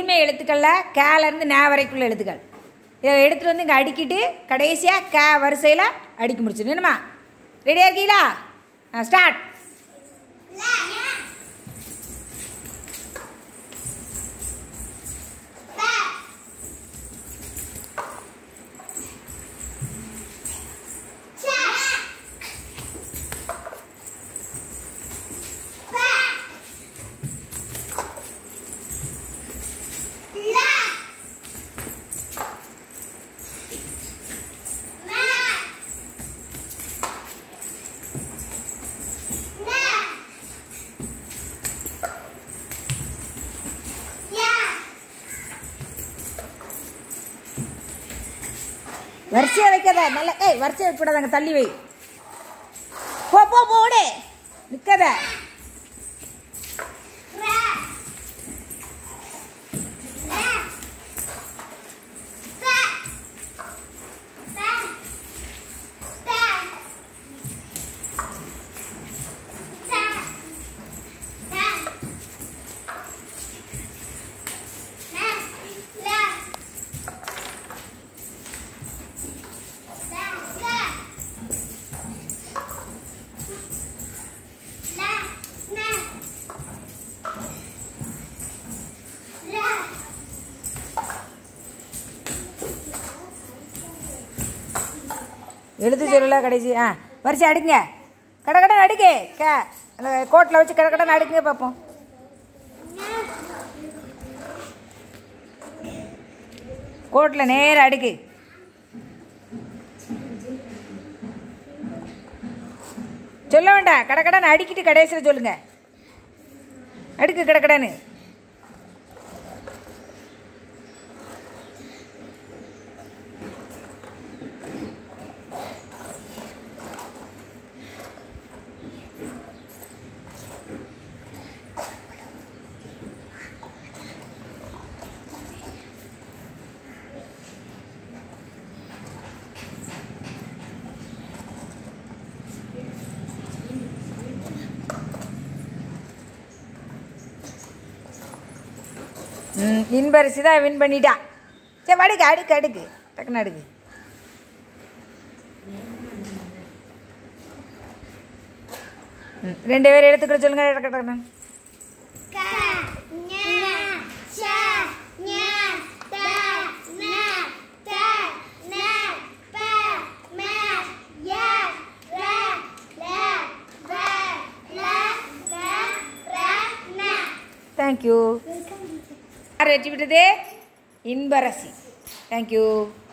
உரிமை எழுத்துக்களில் கேலேருந்து நே வரைக்குள்ள எழுத்துக்கள். இதை எடுத்துகிட்டு வந்து இங்கே அடிக்கிட்டு கடைசியாக கே வரிசையில் அடிக்க முடிச்சிடணும். என்னம்மா? ரெடியாக இருக்கீங்களா? ஸ்டார்ட் வரிசையா வைக்காத நல்ல ஏய் வரிசையா வைக்கூடாதாங்க தள்ளி வை. போ போ போடு நிற்காத எழுத்து சொல்லல கடைசி. ஆ வரிசை அடிங்க. கடை கடை அடுக்கு கே அந்த கோட்டில் வச்சு கடை கடை அடுக்குங்க பார்ப்போம் கோட்டில் நேராக அடுக்கு. சொல்ல வேண்டாம். கடை கடன் அடிக்கிட்டு கடைசியில் சொல்லுங்கள் அடுக்கு கடை கடன்னு. ம் இன்பரிசி தான் வின் பண்ணிட்டான். சரி அடுக்கு அடுக்கு அடுக்கு. டக்குன்னு அடுக்கு. ம் ரெண்டு பேரும் எடுத்துக்கிற சொல்லுங்க டக்கு தேங்க்யூ யார் வெற்றி விட்டது. இன்பரசி. தேங்க்யூ